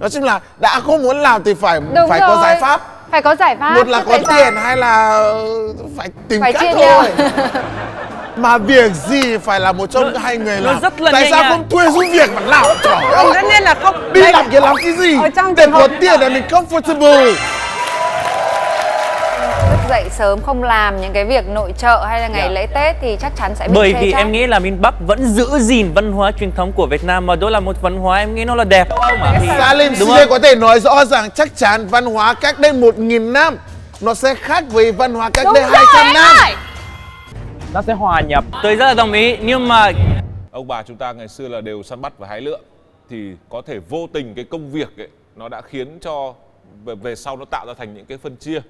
nói chung là đã không muốn làm thì phải Đúng phải rồi. có giải pháp. Phải có giải pháp một là có tại sao? tiền hay là phải tìm Phải cách thôi. mà việc gì phải là một trong hai người làm? rất là tại sao nhàng. không thuê giúp việc mà làm? Trời ơi! tất nhiên là không. Đi làm kia làm cái gì? Ở trong để có tiền để mình comfortable dậy sớm không làm những cái việc nội trợ hay là ngày Dạ. lễ tết thì chắc chắn sẽ bị bởi vì trách. em nghĩ là miền Bắc vẫn giữ gìn văn hóa truyền thống của Việt Nam mà đó là một văn hóa em nghĩ nó là đẹp mà thì Salim không? có thể nói rõ ràng chắc chắn văn hóa cách đây 1.000 năm nó sẽ khác với văn hóa cách Đúng đây rồi 200 em năm ơi nó sẽ hòa nhập tôi rất là đồng ý nhưng mà ông bà chúng ta ngày xưa là đều săn bắt và hái lượm thì có thể vô tình cái công việc ấy nó đã khiến cho về, về sau nó tạo ra thành những cái phân chia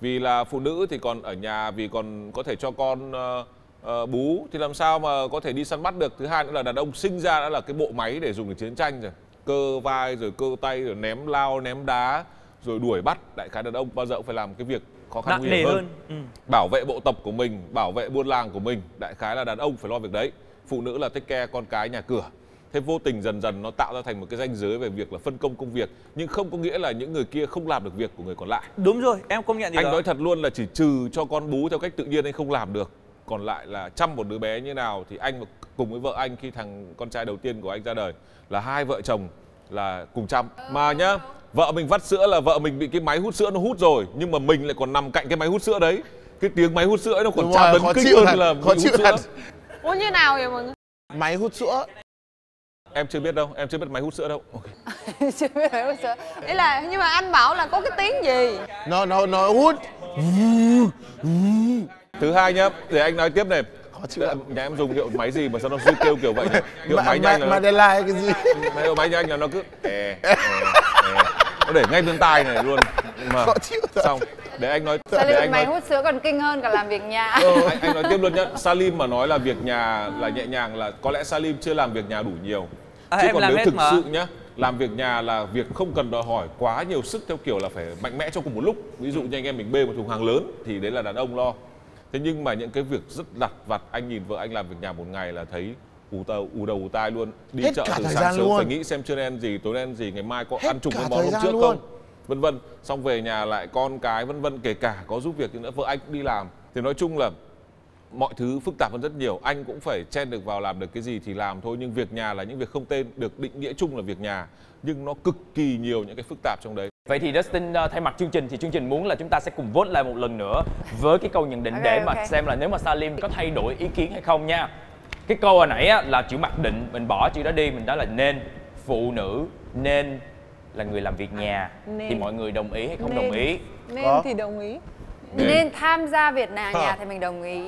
vì là phụ nữ thì còn ở nhà vì còn có thể cho con ờ, ờ, bú thì làm sao mà có thể đi săn bắt được? Thứ hai nữa là đàn ông sinh ra đã là cái bộ máy để dùng để chiến tranh rồi. Cơ vai rồi cơ tay rồi ném lao ném đá rồi đuổi bắt đại khái đàn ông bao giờ cũng phải làm cái việc khó khăn nguy hiểm hơn. hơn. Ừ. bảo vệ bộ tộc của mình bảo vệ buôn làng của mình đại khái là đàn ông phải lo việc đấy. Phụ nữ là take care con cái nhà cửa thế vô tình dần dần nó tạo ra thành một cái ranh giới về việc là phân công công việc nhưng không có nghĩa là những người kia không làm được việc của người còn lại. Đúng rồi em công nhận gì anh đó. nói thật luôn là chỉ trừ cho con bú theo cách tự nhiên anh không làm được. Còn lại là chăm một đứa bé như nào thì anh và cùng với vợ anh khi thằng con trai đầu tiên của anh ra đời là hai vợ chồng là cùng chăm. Mà nhá vợ mình vắt sữa là vợ mình bị cái máy hút sữa nó hút rồi nhưng mà mình lại còn nằm cạnh cái máy hút sữa đấy. Cái tiếng máy hút sữa ấy nó còn tra tấn khó kinh chịu hơn là khó chịu hút thật. sữa. Ủa như nào vậy mọi người? Máy hút sữa em chưa biết đâu em chưa biết máy hút sữa đâu. Ok. chưa biết phải sữa. Ý là nhưng mà anh bảo là có cái tiếng gì? Nó nó nó hút. Thứ hai nhá để anh nói tiếp này. Khó chịu nhà em dùng hiệu máy gì mà sao nó suy kêu kiểu vậy nhỉ? hiệu máy nhanh là để lại cái gì? Máy hiệu máy nhanh là nó cứ nó để ngay bên tai này luôn. Mà khó chịu thật. xong. Để anh nói Sao để anh mày nói hút sữa còn kinh hơn cả làm việc nhà. Ờ, anh, anh nói tiếp luôn nhá. Salim mà nói là việc nhà là nhẹ nhàng là có lẽ Salim chưa làm việc nhà đủ nhiều À, chứ còn nếu thực mà. sự nhá làm việc nhà là việc không cần đòi hỏi quá nhiều sức theo kiểu là phải mạnh mẽ trong cùng một lúc. Ví dụ như anh em mình bê một thùng hàng lớn thì đấy là đàn ông lo. Thế nhưng mà những cái việc rất lặt vặt anh nhìn vợ anh làm việc nhà một ngày là thấy ù đầu ù đầu ù tai luôn. Đi Hết chợ từ sáng sớm luôn. phải nghĩ xem chưa ăn gì tối ăn gì ngày mai có Hết ăn cả cái món hôm trước luôn. không? Vân vân. Xong về nhà lại con cái vân vân. Kể cả có giúp việc nữa vợ anh cũng đi làm. Thì nói chung là mọi thứ phức tạp hơn rất nhiều. Anh cũng phải chen được vào làm được cái gì thì làm thôi nhưng việc nhà là những việc không tên được định nghĩa chung là việc nhà. Nhưng nó cực kỳ nhiều những cái phức tạp trong đấy. Vậy thì Dustin uh, thay mặt chương trình thì chương trình muốn là chúng ta sẽ cùng vote lại một lần nữa với cái câu nhận định Ok, để mà ok. xem là nếu mà Salim có thay đổi ý kiến hay không nha. Cái câu hồi nãy á, là chữ mặc định mình bỏ chữ đó đi mình nói là nên phụ nữ nên là người làm việc nhà. Nên. thì mọi người đồng ý hay không Nên. đồng ý? Nên thì đồng ý. Nên. Tham gia việc nhà nhà thì mình đồng ý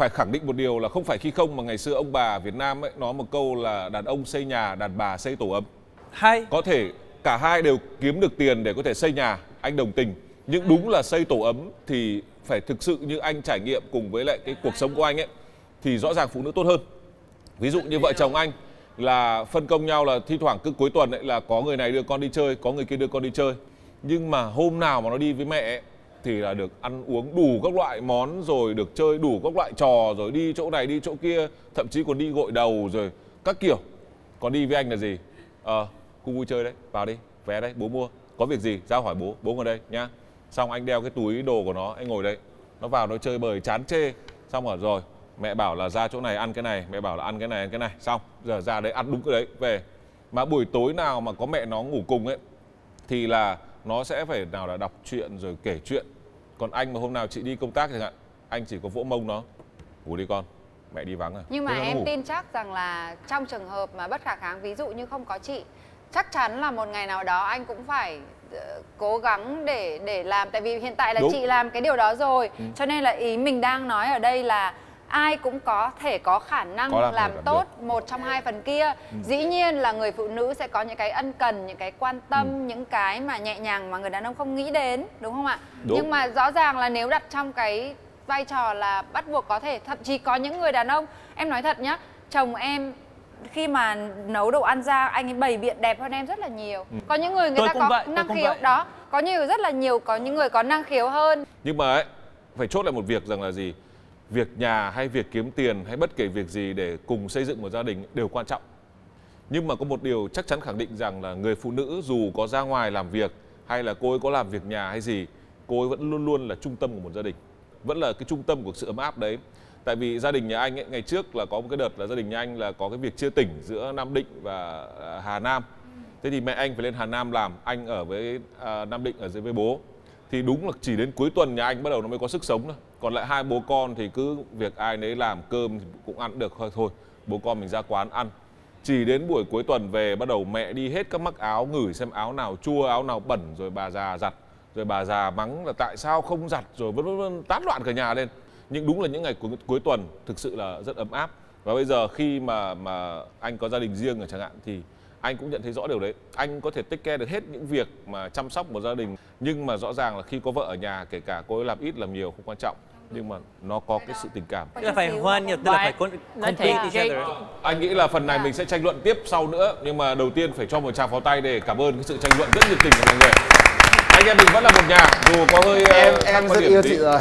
phải khẳng định một điều là không phải khi không mà ngày xưa ông bà Việt Nam ấy nói một câu là đàn ông xây nhà đàn bà xây tổ ấm hay. Có thể cả hai đều kiếm được tiền để có thể xây nhà anh đồng tình. Nhưng đúng là xây tổ ấm thì phải thực sự như anh trải nghiệm cùng với lại cái cuộc sống của anh ấy thì rõ ràng phụ nữ tốt hơn. Ví dụ như vợ chồng anh là phân công nhau là thi thoảng cứ cuối tuần ấy là có người này đưa con đi chơi có người kia đưa con đi chơi. Nhưng mà hôm nào mà nó đi với mẹ ấy, thì là được ăn uống đủ các loại món, rồi được chơi đủ các loại trò, rồi đi chỗ này, đi chỗ kia, thậm chí còn đi gội đầu, rồi các kiểu. Còn đi với anh là gì? Ờ khu vui chơi đấy, vào đi, vé đấy, bố mua. Có việc gì ra hỏi bố bố ngồi đây nhá. Xong anh đeo cái túi đồ của nó, anh ngồi đây. Nó vào, nó chơi bời, chán chê. Xong rồi rồi, mẹ bảo là ra chỗ này ăn cái này, mẹ bảo là ăn cái này, ăn cái này. Xong, giờ ra đấy ăn đúng cái đấy, về. Mà buổi tối nào mà có mẹ nó ngủ cùng ấy, thì là nó sẽ phải nào là đọc chuyện rồi kể chuyện. Còn anh mà hôm nào chị đi công tác chẳng hạn anh chỉ có vỗ mông nó. Ngủ đi con mẹ đi vắng à. Nhưng mà em ngủ. tin chắc rằng là trong trường hợp mà bất khả kháng ví dụ như không có chị chắc chắn là một ngày nào đó anh cũng phải ờ, cố gắng để để làm. Tại vì hiện tại là Đúng. chị làm cái điều đó rồi. Cho nên là ý mình đang nói ở đây là ai cũng có thể có khả năng Có là làm làm tốt một trong hai phần kia. Dĩ nhiên là người phụ nữ sẽ có những cái ân cần những cái quan tâm những cái mà nhẹ nhàng mà người đàn ông không nghĩ đến đúng không ạ? Đúng. nhưng mà rõ ràng là nếu đặt trong cái vai trò là bắt buộc có thể thậm chí có những người đàn ông em nói thật nhá chồng em khi mà nấu đồ ăn ra anh ấy bày biện đẹp hơn em rất là nhiều. Có những người người Tôi ta có vậy, năng khiếu vậy. đó có nhiều rất là nhiều có những người có năng khiếu hơn. Nhưng mà ấy phải chốt lại một việc rằng là gì việc nhà hay việc kiếm tiền hay bất kể việc gì để cùng xây dựng một gia đình đều quan trọng. Nhưng mà có một điều chắc chắn khẳng định rằng là người phụ nữ dù có ra ngoài làm việc hay là cô ấy có làm việc nhà hay gì cô ấy vẫn luôn luôn là trung tâm của một gia đình. Vẫn là cái trung tâm của sự ấm áp đấy. Tại vì gia đình nhà anh ấy, ngày trước là có một cái đợt là gia đình nhà anh là có cái việc chia tỉnh giữa Nam Định và à, Hà Nam. Thế thì mẹ anh phải lên Hà Nam làm anh ở với à, Nam Định ở dưới với bố thì đúng là chỉ đến cuối tuần nhà anh bắt đầu nó mới có sức sống thôi. Còn lại hai bố con thì cứ việc ai nấy làm cơm thì cũng ăn được thôi thôi. Bố con mình ra quán ăn. Chỉ đến buổi cuối tuần về bắt đầu mẹ đi hết các mắc áo ngửi xem áo nào chua áo nào bẩn rồi bà già giặt. Rồi bà già mắng là tại sao không giặt? Rồi vân vân vân tán loạn cả nhà lên. Nhưng đúng là những ngày cuối, cuối tuần thực sự là rất ấm áp. Và bây giờ khi mà mà anh có gia đình riêng ở chẳng hạn thì anh cũng nhận thấy rõ điều đấy. Anh có thể take care được hết những việc mà chăm sóc một gia đình nhưng mà rõ ràng là khi có vợ ở nhà kể cả cô ấy làm ít làm nhiều không quan trọng. Nhưng mà nó có cái sự tình cảm. Tức là phải hoan nhau, tức là phải con- complete each other. anh nghĩ là phần này mình sẽ tranh luận tiếp sau nữa nhưng mà đầu tiên phải cho một tràng pháo tay để cảm ơn cái sự tranh luận rất nhiệt tình của mọi người. Anh em mình vẫn là một nhà dù có hơi ờ, em khác em rất yêu chị rồi